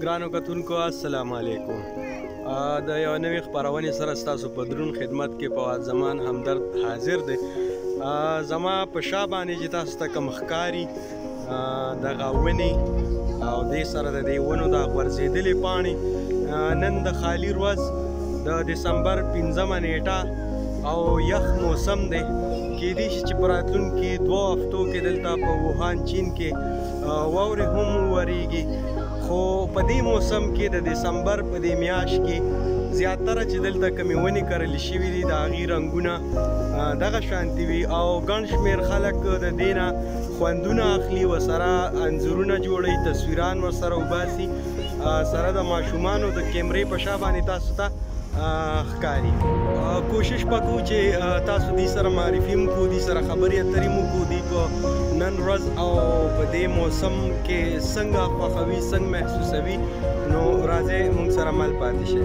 ګرانو کتونکو السلام علیکم د یو نوې خبرونې سره تاسو په درون خدمت کې فواد زمان همدرد حاضر دی زما په شا باندې چې تاسو ته کوم ښکاری د غاونې او دې سره د دې ونو د غورځېدلې پاڼې نن د خالی ورځ د دسمبر 15 نیټه او یخ موسم دی کېدی شي چې په راتلونکي دوه هفتو کې دلته په ووهان چین کې واورې هم وورېږي خو په دې موسم کې د دسمبر په دې میاشت کې زیاتره چې دلته کمی ونې کرل شوي دي د هغې رنګونه دغه شانتي وي او ګڼ شمېر خلک د دې نه خوندونه اخلي ورسره انځورونه جوړوي تصویران ورسره وباسي سره د ماشومانو د کیمرې په شا باندې تاسو ته ښکاري. کوشش به کوو چې تاسو دوی سره معرفي هم کړو، دوی سره خبرې اترې هم وکړو، دوی په نن ورځ او په دې موسم کې څنګه خوښوي، څنګه محسوسوي، نو راځئ موږ سره مل پاتې شئ.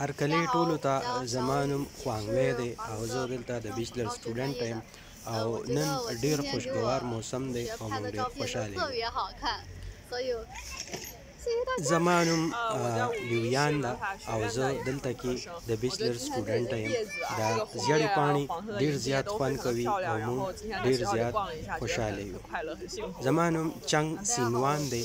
هرکلی ټولو ته زما نوم خوانګوی دی او زه دلته د بیچلر سټوډنټ یم او نن ډیر خوشګوار موسم دی او موږ ډیر خوشاله یو زما نوم لیویان ده او زه دلته کې د بیچلر سټوډنټ یم دا زیړې پاڼې ډیر زیات خوند کوي او موږ ډیر زیات خوشاله یو زما نوم چنګ سینوان دی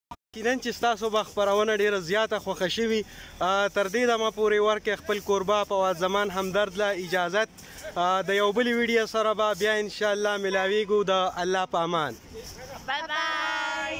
یقینا چې ستاسو به خپرونه ډیره زیاته خوښه شوي تر دې دمه پورې ورکه خپل کوربه فواد زمان همدرد له اجازت د یو بل ویډیو سره به بیا ان شاء الله ملاویږو د الله په امان بای بای